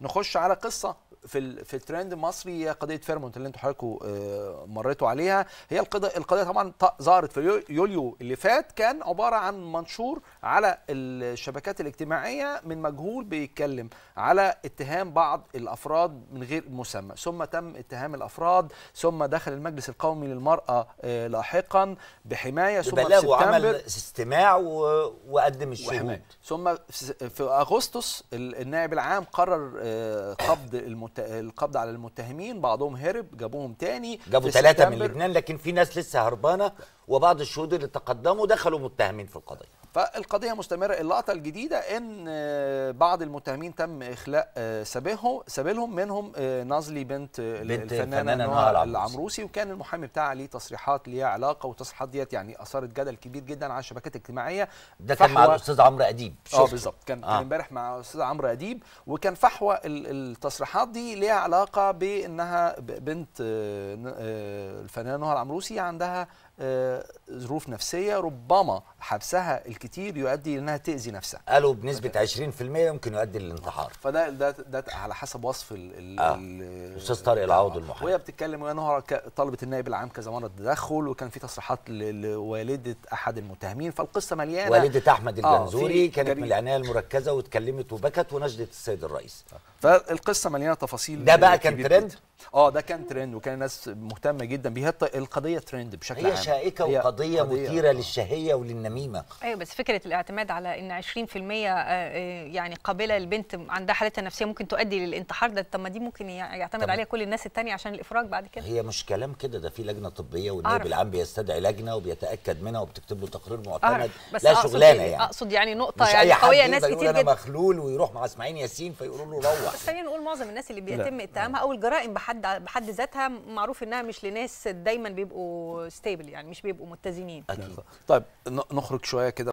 نخش على قصة. في ال- في الترند المصري هي قضية فيرمونت اللي أنتوا حضراتكم آه، مريتوا عليها. هي القضية القضية طبعا ظهرت في يو- يوليو اللي فات كان عبارة عن منشور على الشبكات الاجتماعية من مجهول بيتكلم على اتهام بعض الأفراد من غير مسمى. ثم تم اتهام الأفراد ثم دخل المجلس القومي للمرأة آه، لاحقا بحماية ثم سبتمبر وعمل استماع و... وقدم الشهود. ثم في أغسطس ال- النائب العام قرر آه، قبض المت... القبض على المتهمين بعضهم هرب جابوهم تاني جابوا ثلاثة من. لبنان لكن في ناس لسه هربانة وبعض الشهود اللي تقدموا دخلوا متهمين في القضية فالقضية مستمرة اللقطة الجديدة إن آه، بعض المتهمين تم إخلاء آه، سبيلهم سبيلهم منهم آه، نازلي بنت بنت الفنانة نهى العمروسي. وكان المحامي بتاعها ليه تصريحات ليها علاقة والتصريحات ديت يعني أثارت جدل كبير جدا على الشبكات الاجتماعية ده كان مع الأستاذ عمرو أديب آه. بالظبط كان آه. امبارح مع أستاذ عمرو أديب وكان فحوى ال- التصريحات دي ليها علاقة بإنها بنت الفنانة نهى العمروسي عندها ظروف نفسية ربما حبسها الكتير يؤدي إنها تأذي نفسها قالوا بنسبة 20% يمكن يؤدي للانتحار فده ده ده على حسب وصف ال ال آه. طارق العوض المحامي. وهي بتتكلم وهي نهى طلبت النائب العام كذا مرة التدخل وكان في تصريحات لوالدة أحد المتهمين فالقصة مليانة والدة أحمد آه، الجنزوري في كانت من جريمة. العناية المركزة واتكلمت وبكت ونجدت السيد الرئيس فالقصة مليانة تفاصيل ده بقى كان ترند؟ آه ده كان ترند وكان الناس مهتمة جدا بيها. القضية ترند بشكل عام. هي شائكة هي وقضية مثيرة للشهية وللنميمة. أيوه بس فكرة الاعتماد على إن 20% آه، آه، يعني قابلة البنت عندها حالتها النفسية ممكن تؤدي للانتحار ده طب ما دي ممكن يع- يعتمد طب- عليها كل الناس التانية عشان الإفراج بعد كده. هي مش كلام كده ده في لجنة طبية والنائب. العام بيستدعي لجنة وبيتأكد منها وبتكتب له تقرير معتمد. بس لا أقصد شغلانة يعني أقصد يعني نقطة مش يعني قوية ناس كتير أنا جدا مخلول ويروح مع إسماعيل ياسين فيقولوا له روح. بس خلينا نقول معظم الناس اللي بيتم اتهامها أو الجرائم بحد بحد ذاتها معروف إنها مش لناس دايما بيبقوا ستيبل يعني مش بيبقوا متزنين. أكيد. طيب نخرج شوية كده.